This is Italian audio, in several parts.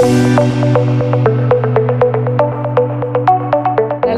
La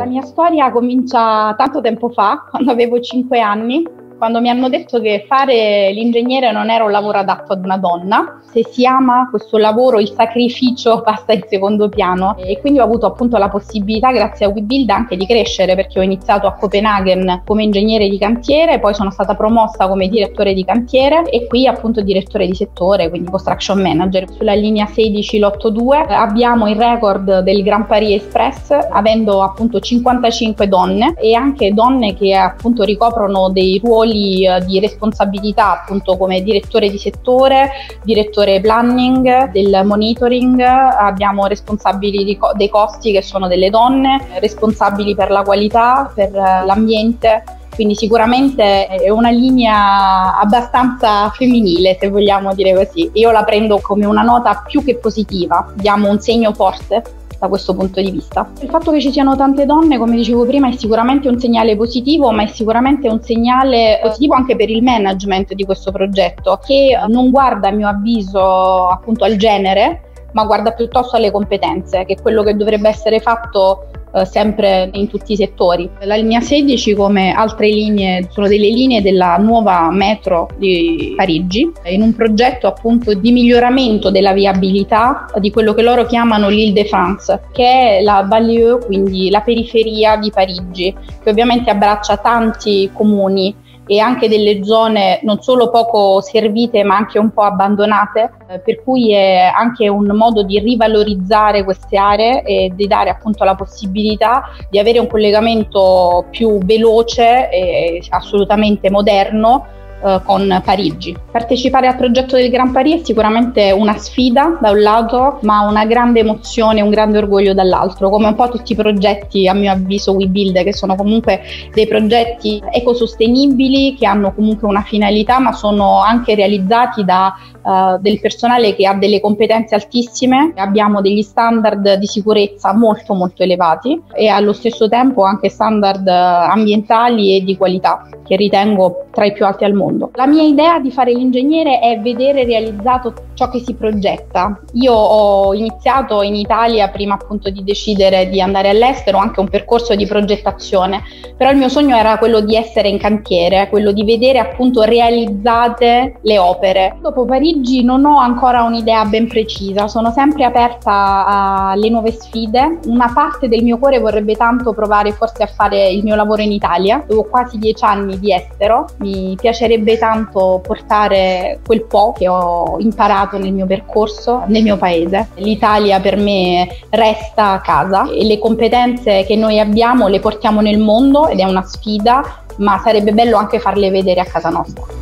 mia storia comincia tanto tempo fa, quando avevo 5 anni quando mi hanno detto che fare l'ingegnere non era un lavoro adatto ad una donna, se si ama questo lavoro il sacrificio passa in secondo piano e quindi ho avuto appunto la possibilità grazie a WeBuild anche di crescere perché ho iniziato a Copenaghen come ingegnere di cantiere, poi sono stata promossa come direttore di cantiere e qui appunto direttore di settore, quindi construction manager. Sulla linea 16 Lotto 2 abbiamo il record del Grand Paris Express avendo appunto 55 donne e anche donne che appunto ricoprono dei ruoli ruoli di responsabilità appunto come direttore di settore, direttore planning, del monitoring, abbiamo responsabili co- dei costi che sono delle donne, responsabili per la qualità, per l'ambiente. Quindi sicuramente è una linea abbastanza femminile, se vogliamo dire così. Io la prendo come una nota più che positiva, diamo un segno forte da questo punto di vista. Il fatto che ci siano tante donne, come dicevo prima, è sicuramente un segnale positivo, ma è sicuramente un segnale positivo anche per il management di questo progetto, che non guarda, a mio avviso, appunto al genere, ma guarda piuttosto alle competenze, che è quello che dovrebbe essere fatto eh, sempre in tutti i settori. La linea 16 come altre linee sono delle linee della nuova metro di Parigi in un progetto appunto di miglioramento della viabilità di quello che loro chiamano l'Île de France che è la banlieue quindi la periferia di Parigi che ovviamente abbraccia tanti comuni e anche delle zone non solo poco servite ma anche un po' abbandonate, eh, per cui è anche un modo di rivalorizzare queste aree e di dare appunto la possibilità di avere un collegamento più veloce e assolutamente moderno eh, con Parigi. Partecipare al progetto del Gran Paris è sicuramente una sfida da un lato, ma una grande emozione, un grande orgoglio dall'altro, come un po' tutti i progetti a mio avviso WeBuild che sono comunque dei progetti ecosostenibili che hanno comunque una finalità, ma sono anche realizzati da uh, del personale che ha delle competenze altissime, abbiamo degli standard di sicurezza molto molto elevati e allo stesso tempo anche standard ambientali e di qualità che ritengo tra i più alti al mondo. La mia idea di fare l'ingegnere è vedere realizzato ciò che si progetta. Io ho iniziato in Italia prima appunto di decidere di andare all'estero, anche un percorso di progettazione, però il mio sogno era quello di essere in cantiere, quello di vedere appunto realizzate le opere. Dopo Parigi non ho ancora un'idea ben precisa, sono sempre aperta alle nuove sfide. Una parte del mio cuore vorrebbe tanto provare forse a fare il mio lavoro in Italia, dopo quasi dieci anni di estero, mi piacerebbe tanto portare quel po' che ho imparato nel mio percorso nel mio paese. L'Italia per me resta casa e le competenze che noi abbiamo le portiamo nel mondo ed è una sfida, ma sarebbe bello anche farle vedere a casa nostra.